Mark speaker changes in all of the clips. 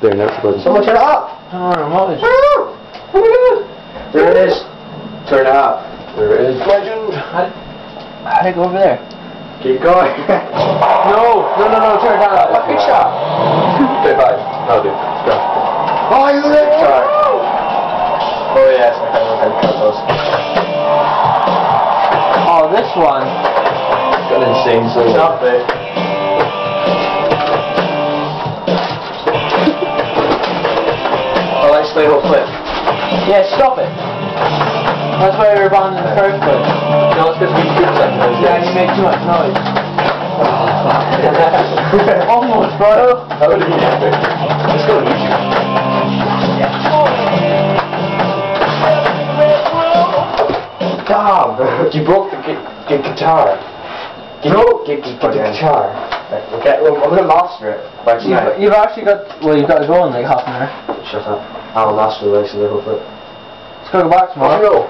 Speaker 1: There, now it's recording.
Speaker 2: Someone turn it up!
Speaker 3: Oh, what is
Speaker 2: Oh my god! There it is. Turn it up. There it is. Legend.
Speaker 3: How do I go over there?
Speaker 2: Keep going.
Speaker 3: No, no, no, no, turn it down.
Speaker 2: Fucking shot.
Speaker 1: Okay, bye. I'll do. Go.
Speaker 2: Oh, you lit. Sorry. Oh yes, I kind of had cut those.
Speaker 3: Oh, this one.
Speaker 1: Got an insane solo.
Speaker 2: Stop it. I like slay whole flip.
Speaker 3: Yeah, stop it. That's why we were banned in the first place.
Speaker 1: No, it's because we do something.
Speaker 3: Yeah, you make too much noise. Almost, bro.
Speaker 1: That would have been epic. Let's go on YouTube.
Speaker 2: Damn! you broke the, gu- the guitar. You broke the, the, the guitar. Okay, well, I'm gonna master it by.
Speaker 3: You've, you've actually got, well, you've got to go in like half an hour.
Speaker 2: Shut up. I'll master the rest of the whole flip.
Speaker 3: Let's go back
Speaker 2: Oh
Speaker 3: tomorrow.
Speaker 2: no!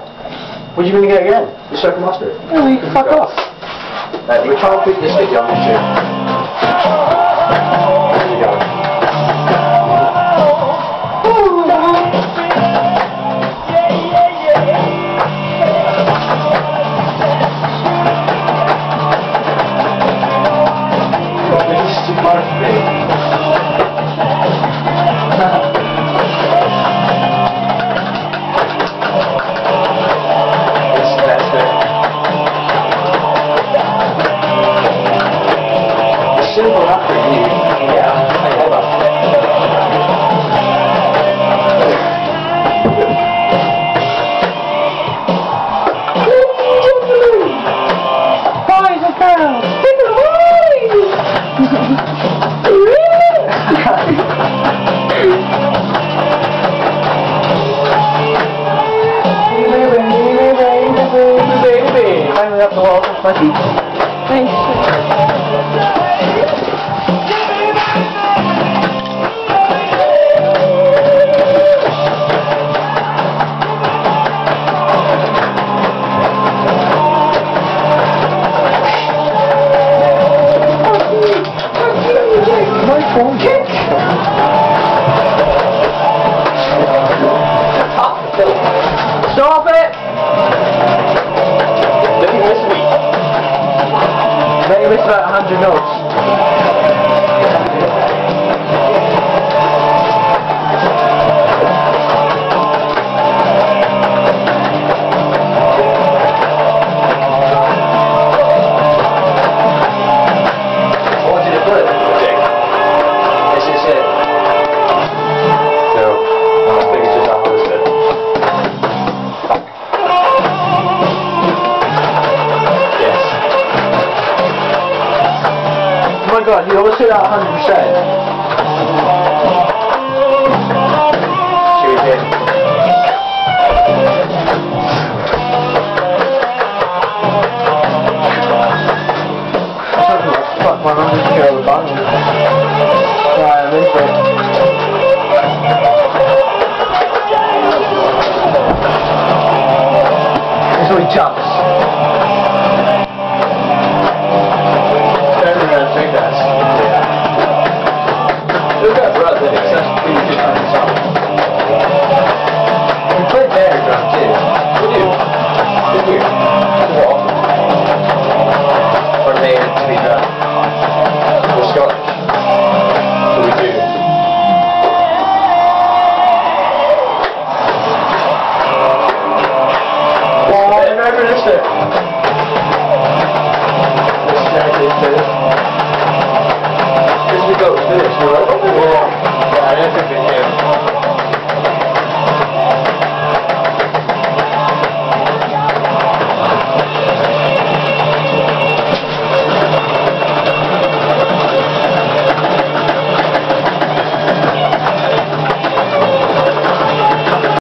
Speaker 2: What are you gonna get again? The second master.
Speaker 3: No, you can fuck off.
Speaker 2: Right, we're trying to put this video on YouTube. There you go. This is too far for me. Climbing up the wall with my
Speaker 3: about 100 notes. My god, you always hit that 100%.
Speaker 2: Should we hit?
Speaker 3: Fuck my 100 kill the bottom. Right, I'm in.